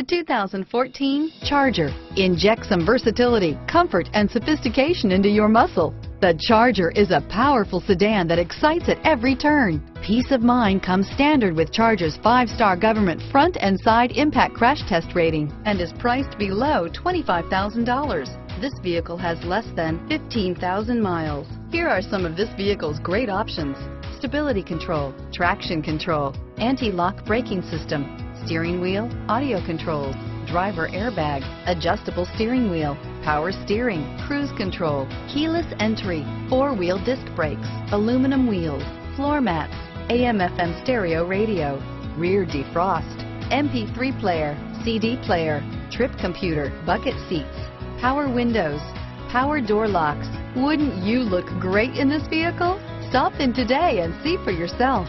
The 2014 Charger. Inject some versatility, comfort, and sophistication into your muscle. The Charger is a powerful sedan that excites at every turn. Peace of mind comes standard with Charger's five-star government front and side impact crash test rating and is priced below $25,000. This vehicle has less than 15,000 miles. Here are some of this vehicle's great options. Stability control, traction control, anti-lock braking system, steering wheel, audio controls, driver airbag, adjustable steering wheel, power steering, cruise control, keyless entry, four-wheel disc brakes, aluminum wheels, floor mats, AM FM stereo radio, rear defrost, MP3 player, CD player, trip computer, bucket seats, power windows, power door locks. Wouldn't you look great in this vehicle? Stop in today and see for yourself.